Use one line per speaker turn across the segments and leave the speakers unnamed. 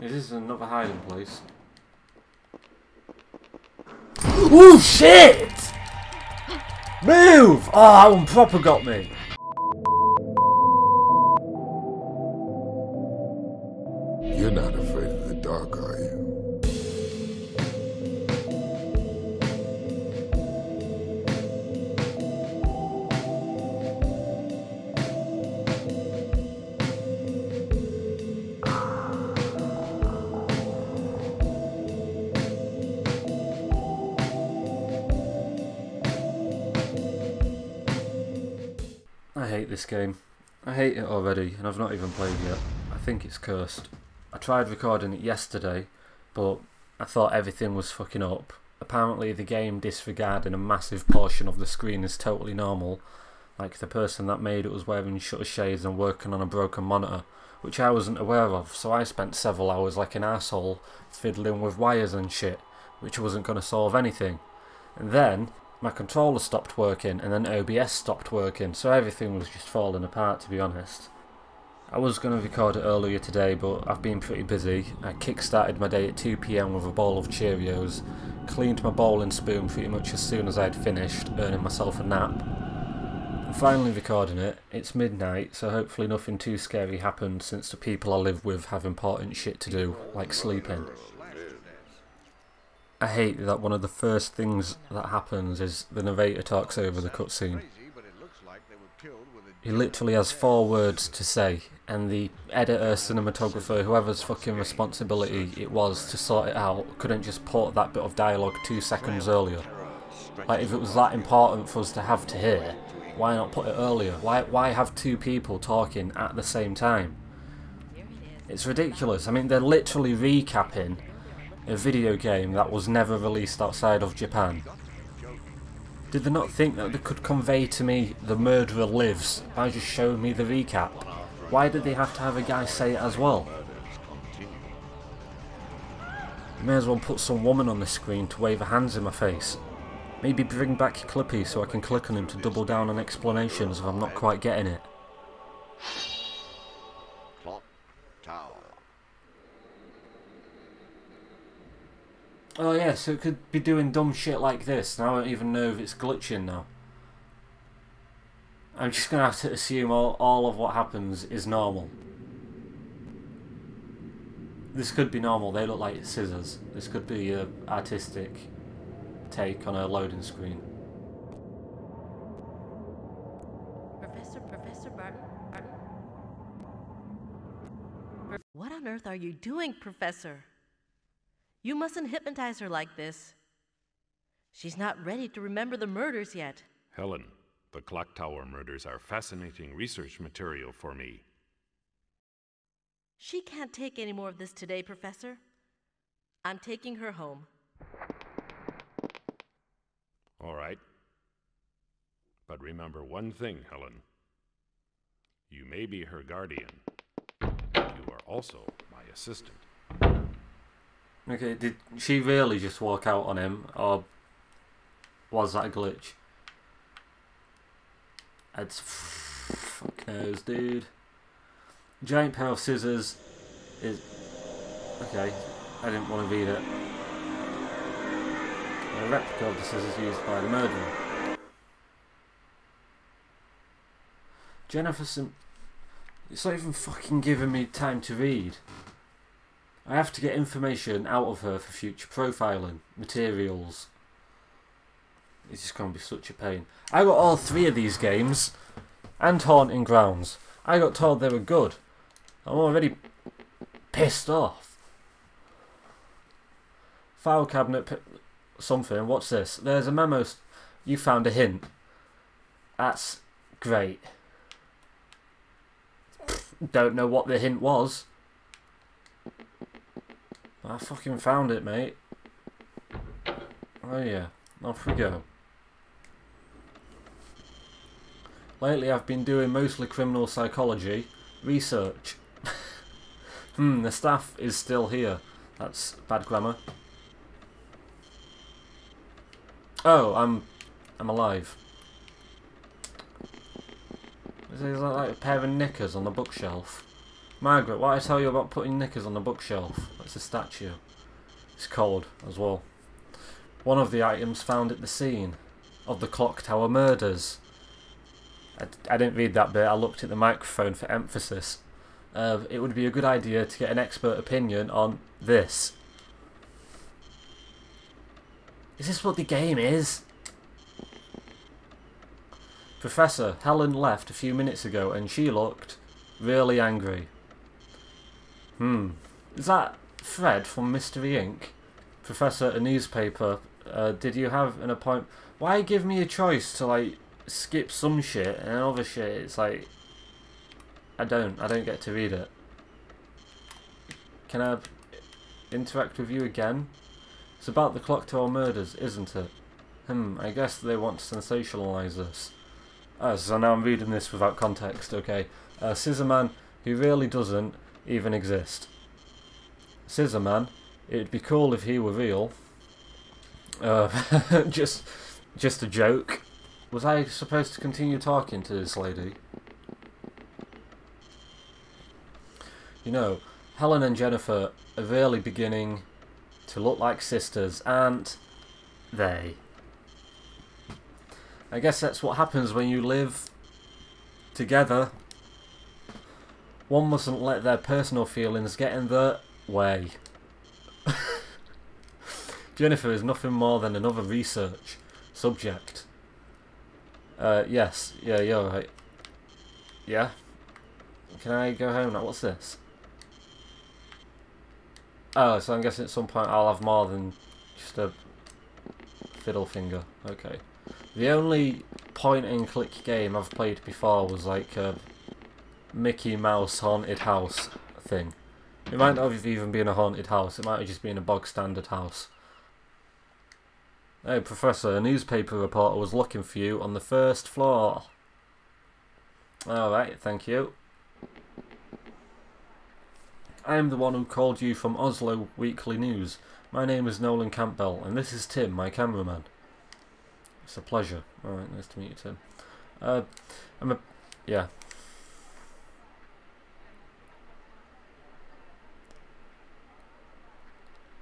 This is another hiding place. Oh shit! Move! Oh, that one proper got me. And I've not even played yet. I think it's cursed. I tried recording it yesterday, but I thought everything was fucking up. Apparently, the game disregarding a massive portion of the screen is totally normal. Like the person that made it was wearing shutter shades and working on a broken monitor, which I wasn't aware of, so I spent several hours like an asshole fiddling with wires and shit, which wasn't going to solve anything. And then my controller stopped working and then OBS stopped working, so everything was just falling apart to be honest. I was going to record it earlier today, but I've been pretty busy. I kick-started my day at 2pm with a bowl of Cheerios, cleaned my bowl and spoon pretty much as soon as I'd finished, earning myself a nap. I'm finally recording it. It's midnight, so hopefully nothing too scary happened since the people I live with have important shit to do, like sleeping. I hate that one of the first things that happens is the narrator talks over the cutscene. He literally has four words to say, and the editor, cinematographer, whoever's fucking responsibility it was to sort it out, couldn't just port that bit of dialogue two seconds earlier. Like, if it was that important for us to have to hear, why not put it earlier? Why, why have two people talking at the same time? It's ridiculous. I mean, they're literally recapping a video game that was never released outside of Japan. Did they not think that they could convey to me the murderer lives by just showing me the recap? Why did they have to have a guy say it as well? May as well put some woman on the screen to wave her hands in my face. Maybe bring back Clippy so I can click on him to double down on explanations if I'm not quite getting it. Oh yeah, so it could be doing dumb shit like this, and I don't even know if it's glitching now. I'm just gonna have to assume all, all of what happens is normal. This could be normal, they look like scissors. This could be a artistic take on a loading screen.
Professor, Professor Barton. Barton. What on earth are you doing, Professor? You mustn't hypnotize her like this. She's not ready to remember the murders yet.
Helen, the clock tower murders are fascinating research material for me.
She can't take any more of this today, Professor. I'm taking her home.
All right. But remember one thing, Helen. You may be her guardian. but You are also my assistant.
Okay, did she really just walk out on him, or was that a glitch? It's fuck knows, dude. Giant pair of scissors is okay. I didn't want to read it. A replica of the scissors used by the murderer. Jennifer Sim. It's not even fucking giving me time to read. I have to get information out of her for future profiling, materials. It's just going to be such a pain. I got all three of these games and Haunting Grounds. I got told they were good. I'm already pissed off. File cabinet, something. What's this? There's a memo. You found a hint. That's great. Don't know what the hint was. I fucking found it, mate. Oh yeah, off we go. Lately I've been doing mostly criminal psychology research. hmm, the staff is still here. That's bad grammar. Oh, I'm I'm alive. Is there like a pair of knickers on the bookshelf? Margaret, what did I tell you about putting knickers on the bookshelf? That's a statue. It's cold as well. One of the items found at the scene of the clock tower murders. I, I didn't read that bit, I looked at the microphone for emphasis. Uh, it would be a good idea to get an expert opinion on this. Is this what the game is? Professor, Helen left a few minutes ago and she looked really angry. Hmm. Is that Fred from Mystery Inc? Professor, a newspaper. Uh, did you have an appointment? Why give me a choice to like skip some shit and other shit? It's like I don't. I don't get to read it. Can I interact with you again? It's about the clock tower murders, isn't it? Hmm, I guess they want to sensationalise us. Oh, so now I'm reading this without context, okay. Uh, Scissorman, who really doesn't even exist. Scissorman, it'd be cool if he were real. Uh, just, just a joke. Was I supposed to continue talking to this lady? You know, Helen and Jennifer are really beginning to look like sisters, aren't they? I guess that's what happens when you live together. One mustn't let their personal feelings get in the way. Jennifer is nothing more than another research subject. Uh, yes, yeah, you're right. Yeah? Can I go home now? What's this? Oh, so I'm guessing at some point I'll have more than just a fiddle finger. Okay. The only point and click game I've played before was like a Mickey Mouse haunted house thing. It might not have even been a haunted house, it might have just been a bog standard house. Hey Professor, a newspaper reporter was looking for you on the first floor. Alright, thank you. I am the one who called you from Oslo Weekly News. My name is Nolan Campbell, and this is Tim, my cameraman. It's a pleasure. Alright, nice to meet you, Tim. Uh, I'm a... yeah.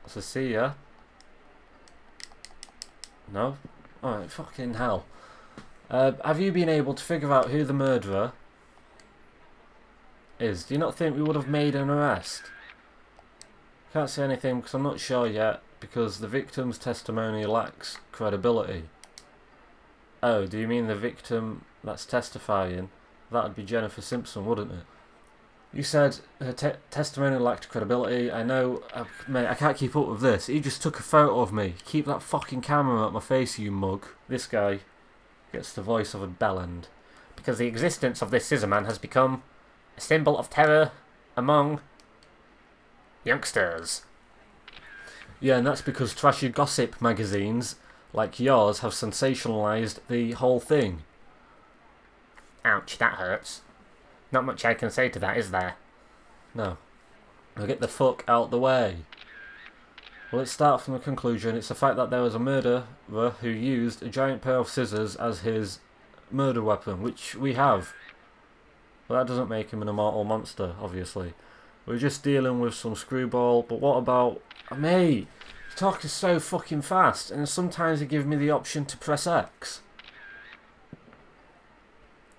So see ya. No? Alright, fucking hell. Uh, have you been able to figure out who the murderer is? Do you not think we would have made an arrest? Can't say anything because I'm not sure yet because the victim's testimony lacks credibility. Oh, do you mean the victim that's testifying? That'd be Jennifer Simpson, wouldn't it? You said her te testimony lacked credibility. I know, uh, mate, I can't keep up with this. He just took a photo of me. Keep that fucking camera at my face, you mug. This guy gets the voice of a bellend. Because the existence of this scissor man has become a symbol of terror among youngsters. Yeah, and that's because trashy gossip magazines like yours have sensationalised the whole thing. Ouch, that hurts. Not much I can say to that, is there? No. Now get the fuck out the way. Well, let's start from the conclusion. It's the fact that there was a murderer who used a giant pair of scissors as his murder weapon, which we have. Well, that doesn't make him an immortal monster, obviously. We're just dealing with some screwball, but what about... Mate, talking so fucking fast, and sometimes it gives me the option to press X.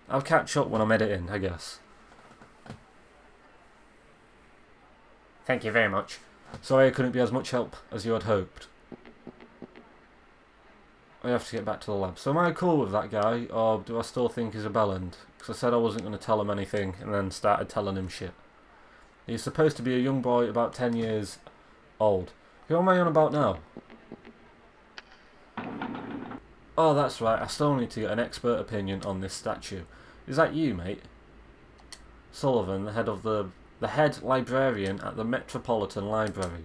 I'll catch up when I'm editing, I guess. Thank you very much. Sorry I couldn't be as much help as you had hoped. I have to get back to the lab. So am I cool with that guy, or do I still think he's a bellend? Because I said I wasn't going to tell him anything, and then started telling him shit. He's supposed to be a young boy about 10 years old. Who am I on about now? Oh, that's right. I still need to get an expert opinion on this statue. Is that you, mate? Sullivan, the head of the the head librarian at the Metropolitan Library.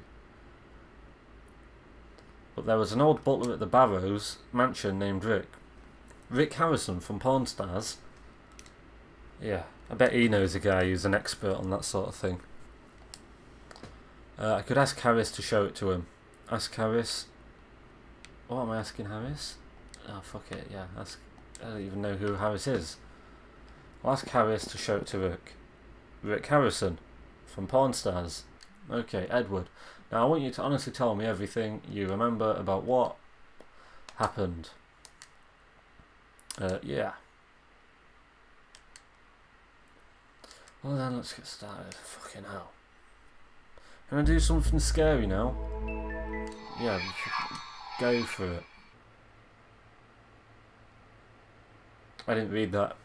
But there was an old butler at the Barrows mansion named Rick. Rick Harrison from Pawn Stars. Yeah, I bet he knows a guy who's an expert on that sort of thing. Uh, I could ask Harris to show it to him. Ask Harris. What am I asking Harris? Oh, fuck it, yeah. I don't even know who Harris is. I'll ask Harris to show it to Rick. Rick Harrison. from Pawn Stars. Okay, Edward. Now I want you to honestly tell me everything you remember about what happened. Uh, yeah. Well then, let's get started. Fucking hell. Can I do something scary now? Yeah, go for it. I didn't read that.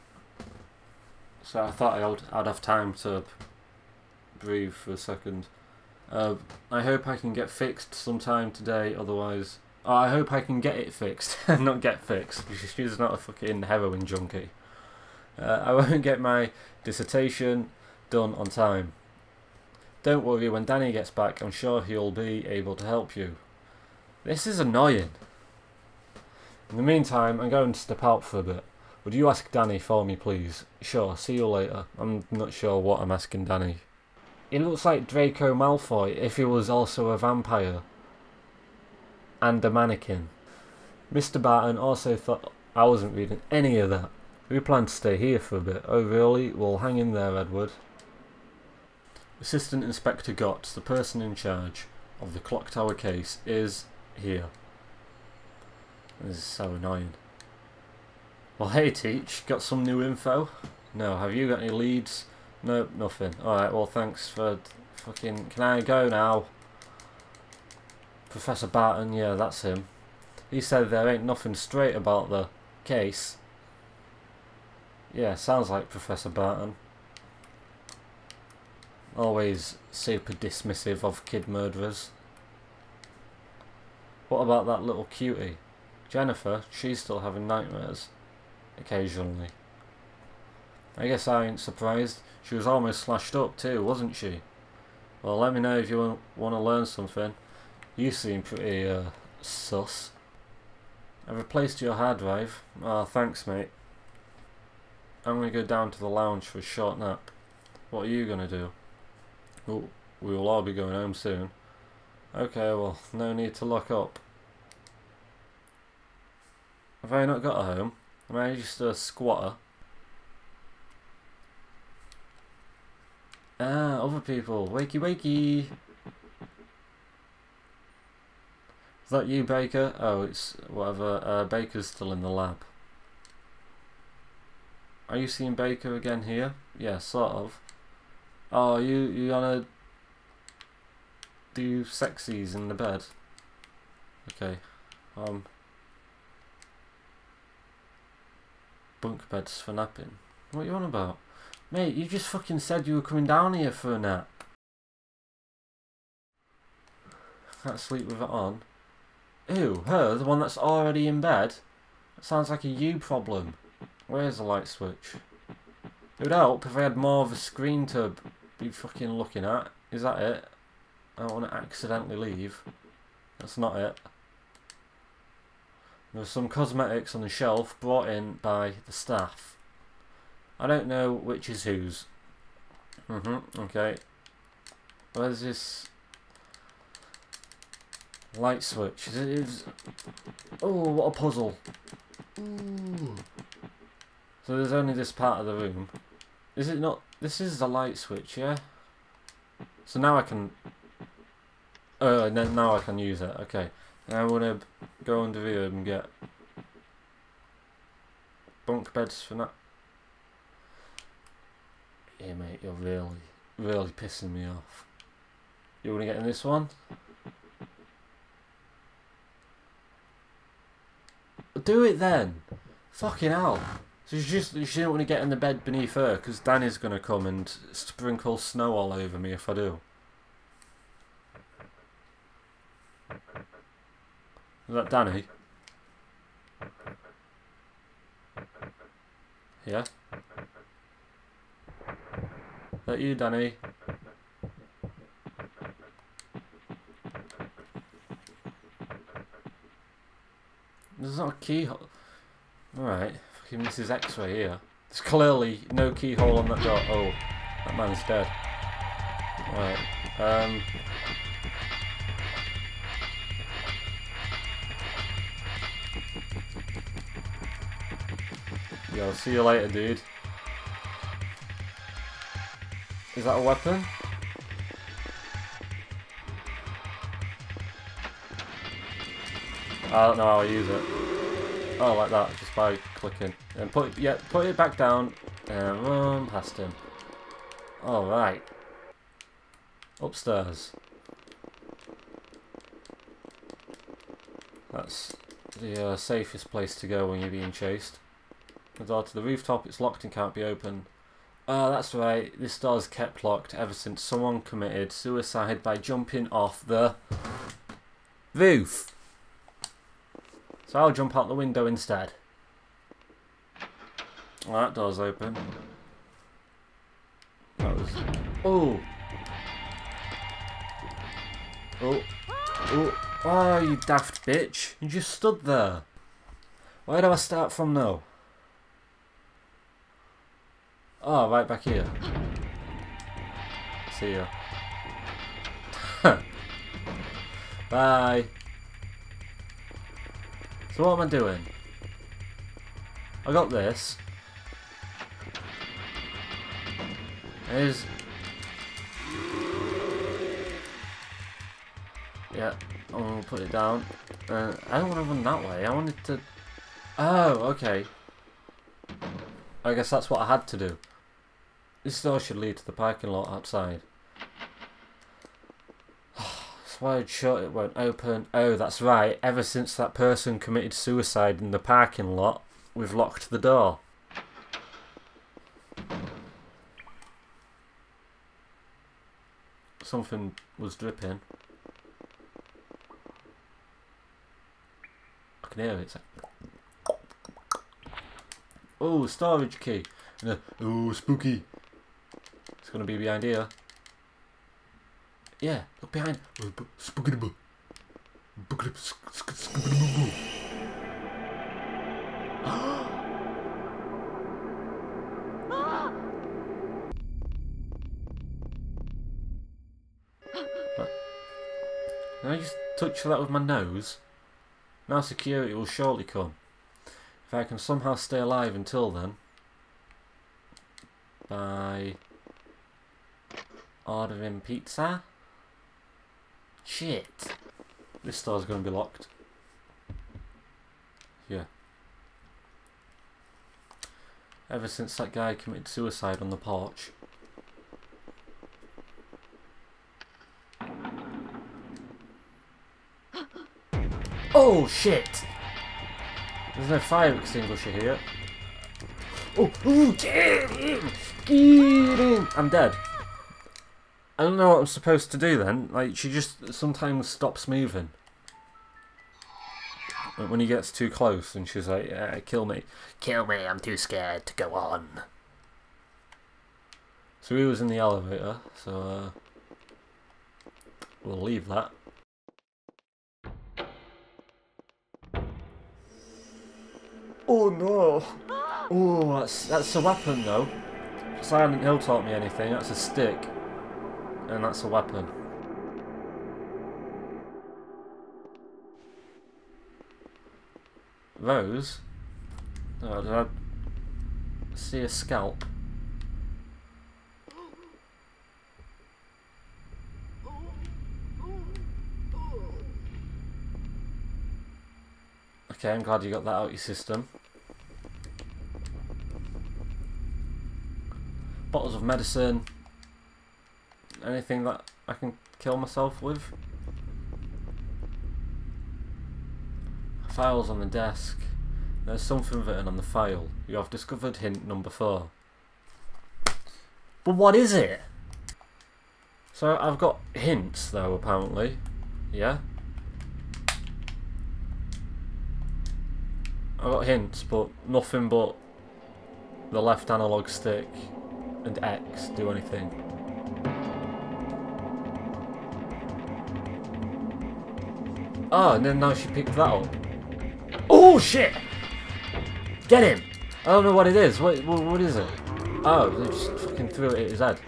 So I thought I'd, I'd have time to breathe for a second. Uh, I hope I can get fixed sometime today, otherwise... Oh, I hope I can get it fixed, not get fixed, because she's not a fucking heroin junkie. Uh, I won't get my dissertation done on time. Don't worry, when Danny gets back, I'm sure he'll be able to help you. This is annoying. In the meantime, I'm going to step out for a bit. Would you ask Danny for me, please? Sure, see you later. I'm not sure what I'm asking Danny. He looks like Draco Malfoy if he was also a vampire. And a mannequin. Mr. Barton also thought I wasn't reading any of that. We plan to stay here for a bit. Oh really? Well hang in there, Edward. Assistant Inspector Gotts, the person in charge of the clock tower case, is here. This is so annoying. Well, hey, Teach, got some new info? No, have you got any leads? Nope, nothing. Alright, well, thanks for fucking... Can I go now? Professor Barton, yeah, that's him. He said there ain't nothing straight about the case. Yeah, sounds like Professor Barton. Always super dismissive of kid murderers. What about that little cutie? Jennifer, she's still having nightmares. Occasionally. I guess I ain't surprised. She was almost slashed up too, wasn't she? Well, let me know if you want to learn something. You seem pretty, uh, sus. I've replaced your hard drive. Ah, oh, thanks, mate. I'm going to go down to the lounge for a short nap. What are you going to do? Oh, we will all be going home soon. Okay, well, no need to lock up. Have I not got a home? Am I just a squatter? Ah, other people. Wakey wakey. Is that you, Baker? Oh, it's whatever. Uh, Baker's still in the lab. Are you seeing Baker again here? Yeah, sort of. Oh, you you gonna do sexies in the bed? Okay. Um. Bunk beds for napping. What are you on about? Mate, you just fucking said you were coming down here for a nap. Can't sleep with it on. Who? Her? The one that's already in bed? That sounds like a you problem. Where's the light switch? It would help if I had more of a screen to be fucking looking at. Is that it? I don't want to accidentally leave. That's not it. There's some cosmetics on the shelf brought in by the staff. I don't know which is whose. Mm-hmm, okay. Where's this light switch? Is it is Oh what a puzzle. Ooh. So there's only this part of the room. Is it not this is the light switch, yeah? So now I can Oh uh, now I can use it, okay. I want to go under here and get bunk beds for that. Yeah, mate, you're really, really pissing me off. You want to get in this one? Do it then. Fucking hell. So you just you don't want to get in the bed beneath her because Danny's going to come and sprinkle snow all over me if I do. Is that Danny? Yeah? Is that you, Danny? There's not a keyhole. Alright, fucking Mrs. X-ray here. There's clearly no keyhole on that door. Oh, that man's dead. Right, um... go. See you later, dude. Is that a weapon? I don't know how I use it. Oh, like that, just by clicking. And put yeah, put it back down and run past him. All right. Upstairs. That's the uh, safest place to go when you're being chased. The door to the rooftop, it's locked and can't be opened. Oh, ah, that's right, this door's kept locked ever since someone committed suicide by jumping off the roof. So I'll jump out the window instead. That door's open. That was... Oh! Oh! Oh! Oh, you daft bitch! You just stood there! Where do I start from now? Oh, right back here. See ya. Bye! So what am I doing? I got this. Is yeah, I'm gonna put it down. Uh, I don't want to run that way. I wanted to. Oh, okay. I guess that's what I had to do. This door should lead to the parking lot outside. It's shut, it won't open. Oh, that's right. Ever since that person committed suicide in the parking lot, we've locked the door. Something was dripping. I can hear it. Oh, storage key. Oh, spooky. It's gonna be behind here. Yeah, look behind. Can I just touch that with my nose? Now security will surely come. If I can somehow stay alive until then. By ordering pizza. Shit. This store's going to be locked. Yeah. Ever since that guy committed suicide on the porch. Oh shit! There's no fire extinguisher here. Oh, oh get him! Get him! I'm dead. I don't know what I'm supposed to do then. Like, she just sometimes stops moving. Like, when he gets too close and she's like, yeah, kill me. Kill me, I'm too scared to go on. So he was in the elevator, so uh, we'll leave that. Oh no! Oh, that's that's a weapon though. Silent Hill taught me anything. That's a stick, and that's a weapon. Those? Oh, did I see a scalp? Okay, I'm glad you got that out of your system. Bottles of medicine. Anything that I can kill myself with. Files on the desk. There's something written on the file. You have discovered hint number four. But what is it? So I've got hints though apparently. Yeah? I got hints, but nothing but the left analog stick and X do anything. Oh, and then now she picked that up. Oh shit! Get him! I don't know what it is. What what, what is it? Oh, they just fucking threw it at his head.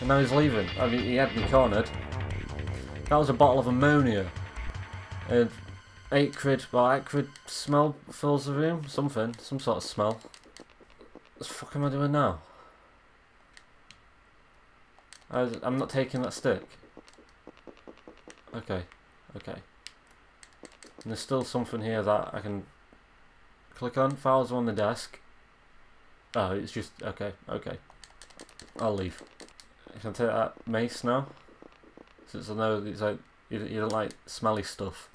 And now he's leaving. I mean, he had me cornered. That was a bottle of ammonia. And acrid, well, acrid smell fills the room. Something, some sort of smell. What the fuck am I doing now? I, I'm not taking that stick. Okay, okay. And there's still something here that I can click on. Files on the desk. Oh, it's just okay. Okay, I'll leave. Can I take that mace now? Since I know it's like you, you don't like smelly stuff.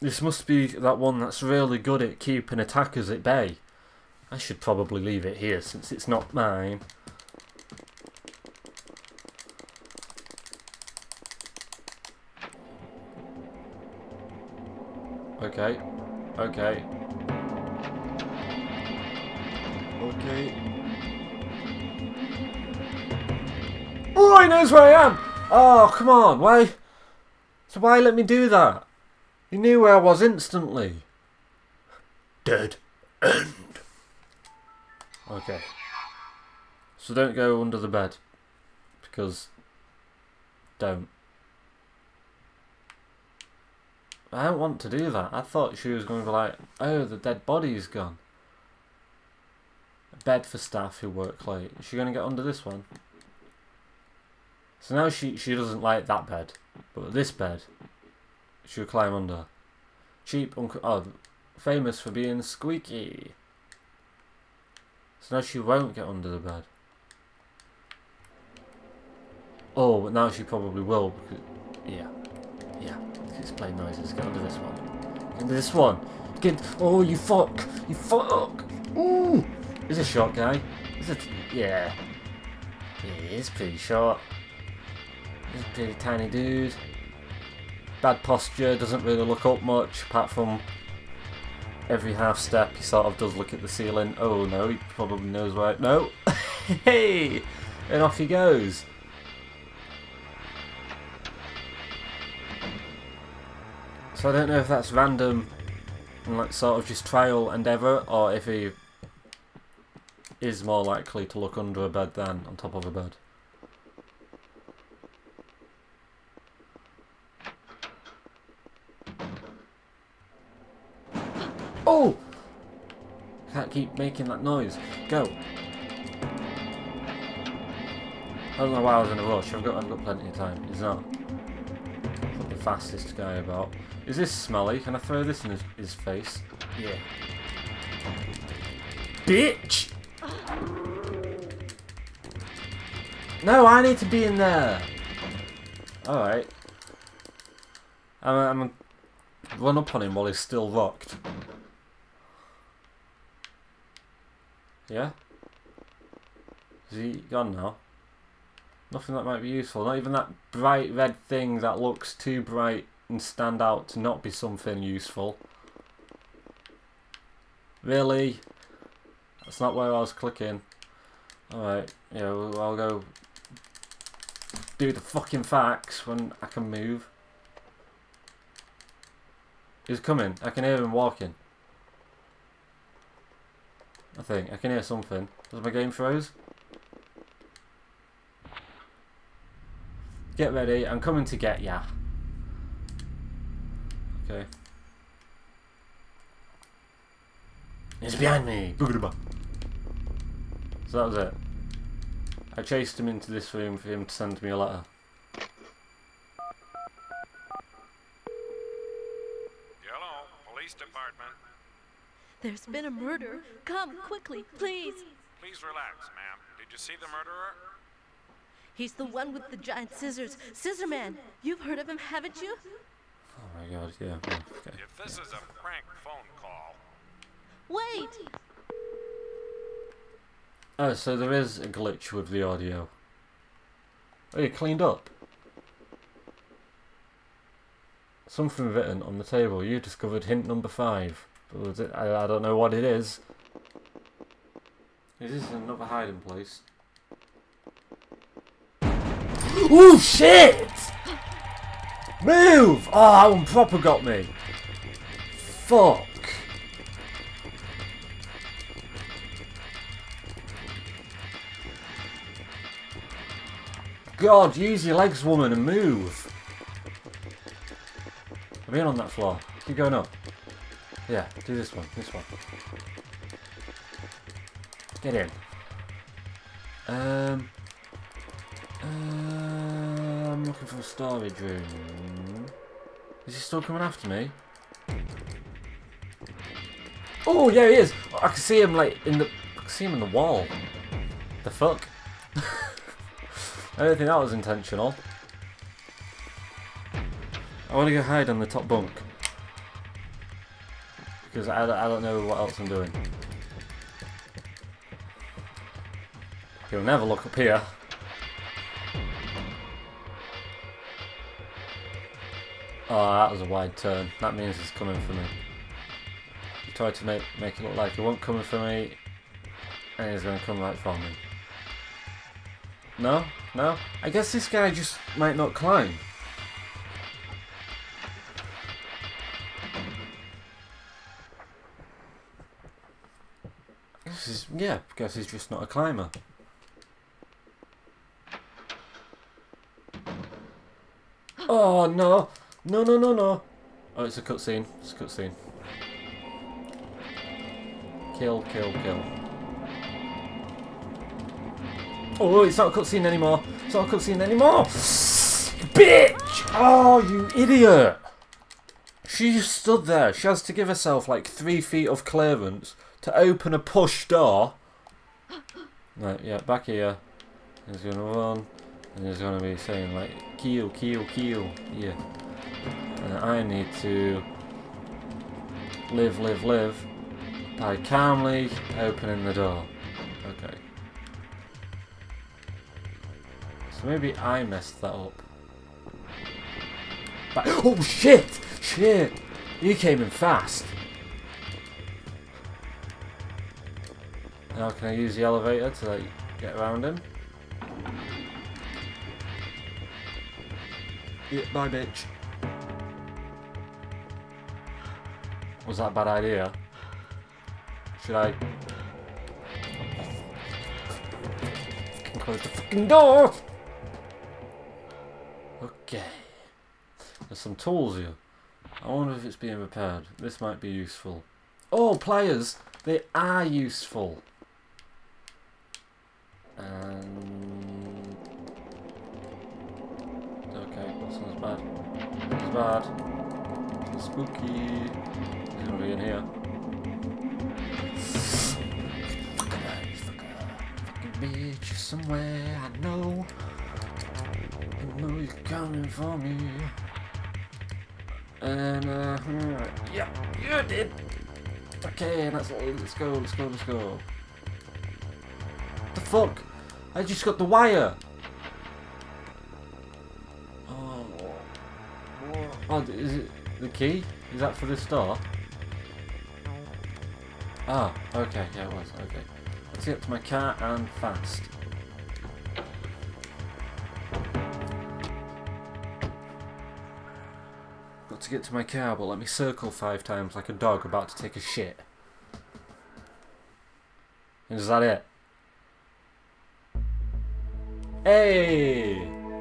This must be that one that's really good at keeping attackers at bay. I should probably leave it here since it's not mine. Okay. Okay. Okay. Oh, he knows where I am! Oh, come on, why? So why let me do that? He knew where I was instantly. Dead end. Okay. So don't go under the bed. Because... Don't. I don't want to do that. I thought she was going to be like, oh, the dead body's gone. A bed for staff who work late. Is she going to get under this one? So now she, she doesn't like that bed. But this bed, she'll climb under. Cheap, oh, famous for being squeaky. So now she won't get under the bed. Oh, but now she probably will. Because, yeah. Yeah. It's playing noises. Get under this one. Get under this one. Get. Oh, you fuck. You fuck. Ooh. Is a short guy. Is it? Yeah. He is pretty short. He's a pretty tiny dude. Bad posture. Doesn't really look up much apart from every half step he sort of does look at the ceiling. Oh no, he probably knows where. No. hey. And off he goes. So I don't know if that's random and like sort of just trial and error or if he is more likely to look under a bed than on top of a bed. Oh! Can't keep making that noise. Go. I don't know why I was in a rush. I've got I've got plenty of time. He's not fastest guy about. Is this smelly? Can I throw this in his, his face? Yeah. Bitch! No, I need to be in there. Alright. I'm, I'm gonna run up on him while he's still locked. Yeah? Is he gone now? Nothing that might be useful. Not even that bright red thing that looks too bright and stand out to not be something useful. Really? That's not where I was clicking. Alright, yeah, well, I'll go do the fucking facts when I can move. He's coming. I can hear him walking. I think. I can hear something. Does my game froze? Get ready. I'm coming to get ya. Okay. He's behind me. Boogadoo. So that was it. I chased him into this room for him to send me a letter.
Hello, police department.
There's been a murder. Come quickly, please.
Please relax, ma'am. Did you see the murderer?
He's the one with the giant scissors. Scissor Man. You've heard of him, haven't you?
Oh my god, yeah. yeah, Okay.
If this is a prank phone call,
Wait!
Oh, so there is a glitch with the audio. Oh, you cleaned up. Something written on the table. You discovered hint number five. But? I, I don't know what it is. Is this another hiding place? Oh shit! Move! Oh, that one proper got me. Fuck. God, use your legs, woman, and move. I'm in on that floor. Keep going up. Yeah, do this one. This one. Get in. Um. Um. looking for a storage room. Is he still coming after me? Oh, yeah, he is. I can see him like in the. I can see him in the wall. The fuck? I don't think that was intentional. I want to go hide on the top bunk because I, I don't know what else I'm doing. He'll never look up here. Oh, that was a wide turn. That means he's coming for me. He tried to make make it look like he wasn't coming for me, and he's going to come right for me. No? No? I guess this guy just might not climb. Guess he's, yeah, guess he's just not a climber. Oh no! No no no no! Oh it's a cutscene. It's a cutscene. Kill, kill, kill. Oh, it's not a cutscene anymore. It's not a cutscene anymore. Bitch! Oh, you idiot! She just stood there. She has to give herself like three feet of clearance to open a push door. Right, yeah, back here. He's gonna run, and he's gonna be saying like, kill, kill, kill. Yeah. And I need to live, live, live by calmly opening the door. Okay. So maybe I messed that up. But oh shit! Shit! You came in fast. Now can I use the elevator to like get around him? Yeah, bye bitch. Was that a bad idea? Should I close the fucking door? Okay. There's some tools here. I wonder if it's being repaired. This might be useful. Oh, players! They are useful. And okay, that sounds bad. This Sounds bad. It's spooky. Be in here. Somewhere. I know. I know you're coming for me. And uh, hmm, yeah, you did. Okay, that's all. Let's go. Let's go. Let's go. the fuck? I just got the wire. Oh, oh, is it the key? Is that for this door? Ah, okay, yeah, it was. Okay, let's get to my car and fast. Got to get to my car, but let me circle five times like a dog about to take a shit. Is that it? Hey!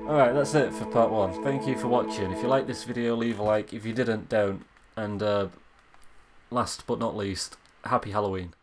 Alright, that's it for part one. Thank you for watching. If you liked this video, leave a like. If you didn't, don't. And uh, last but not least, happy Halloween.